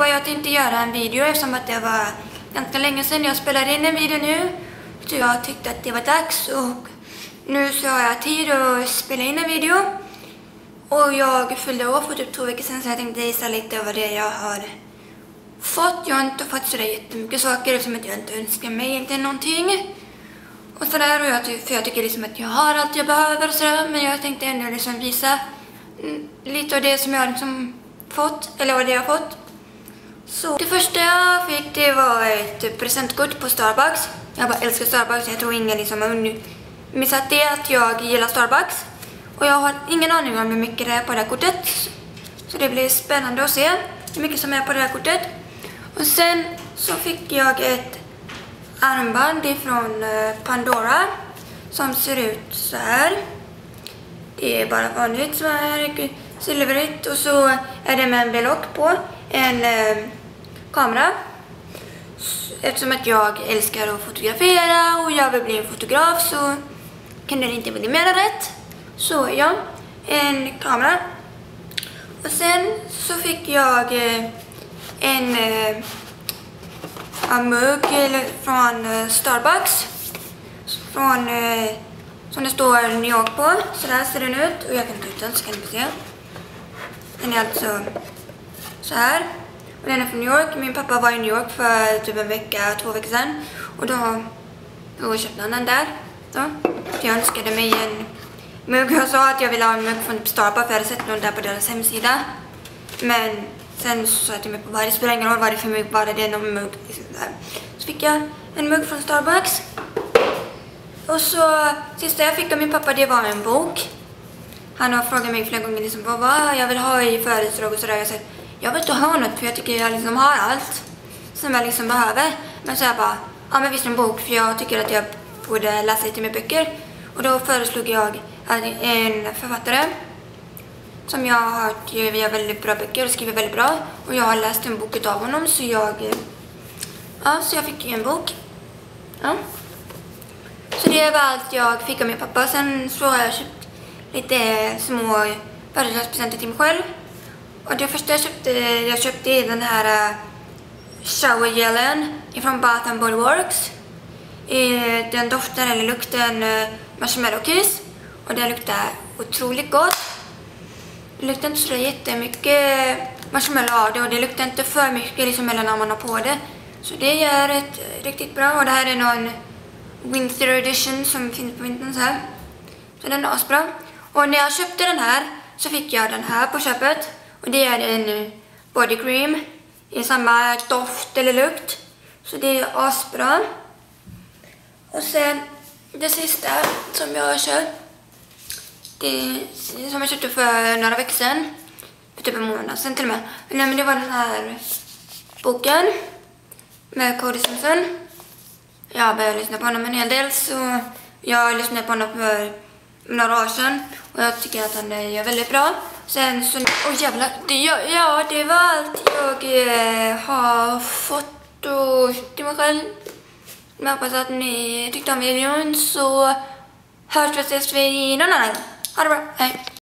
på att inte göra en video eftersom att det var ganska länge sedan jag spelade in en video nu. Så jag tyckte att det var dags och nu så har jag tid att spela in en video. Och jag fyllde år för typ två veckor sedan så jag tänkte visa lite över det jag har fått. Jag har inte fått sådär jättemycket saker eftersom att jag inte önskar mig egentligen någonting. Och sådär, och jag, för jag tycker liksom att jag har allt jag behöver och sådär. Men jag tänkte ändå liksom visa mm, lite av det som jag liksom fått, eller vad det jag har fått. Så det första jag fick det var ett presentkort på Starbucks. Jag bara älskar Starbucks, jag tror ingen liksom har missat det att jag gillar Starbucks. Och jag har ingen aning om hur mycket det är på det här kortet. Så det blir spännande att se hur mycket som är på det här kortet. Och sen så fick jag ett armband ifrån eh, Pandora som ser ut så här. Det är bara vanligt så här silverigt och så är det med en belock på en eh, kamera. Eftersom att jag älskar att fotografera och jag vill bli en fotograf så kan det inte bli mer rätt. Så ja, en kamera. Och sen så fick jag eh, en, eh, en mugg från eh, Starbucks. Från, som det står New York på. Så där ser den ut. Och jag kan ta ut den så kan ni se. Den är alltså så här. Och den är från New York. Min pappa var i New York för typ en vecka, två veckor sedan. Och då, då köpte han den där. Så. Jag önskade mig en mugg. Jag sa att jag ville ha en mugg från typ Starbucks för jag hade sett någon där på deras hemsida. Men sen så sa jag till mig på det spelar ingen roll vad det är för mugg, bara det är någon mugg. Liksom så fick jag en mugg från Starbucks. Och så sista jag fick av min pappa det var en bok. Han har frågat mig flera gånger liksom, vad jag vill ha i födelsedag och sådär. Jag säger jag vill inte ha något för jag tycker jag liksom har allt som jag liksom behöver. Men så jag bara, ja men visst en bok för jag tycker att jag borde läsa lite mer böcker. Och då föreslog jag en författare som jag har hört gör väldigt bra böcker och skriver väldigt bra. Och jag har läst en bok av honom så jag, ja så jag fick ju en bok. Ja. Så det var allt jag fick av min pappa. Sen så har jag köpt lite små födelsedagspresenter till mig själv. Och det första jag köpte, jag köpte är den här eh, showergelen ifrån Bath Body Works. Den doftar eller luktar eh, marshmallow kiss och den luktar otroligt gott. Det luktar inte så jättemycket marshmallow av det och det luktar inte för mycket liksom när man har på det. Så det är ett, riktigt bra och det här är någon Winter edition som finns på vintern så här. Så den är asbra. Och när jag köpte den här så fick jag den här på köpet. Och det är en eh, body cream i samma doft eller lukt. Så det är asbra. Och sen det sista som jag har köpt. Det som jag köpte för några veckor sedan. För typ en månad sedan till och med. Nej men det var den här boken. Med Cody Simpson. Jag har börjat lyssna på honom en hel del så jag lyssnade på honom för några år sedan. Och jag tycker att han gör väldigt bra. Sen så, åh oh jävlar, det, ja, ja det var allt jag eh, har fått och till mig själv. Jag hoppas att ni tyckte om videon så hörs vi och ses vi någon annan. Ha det bra, hej!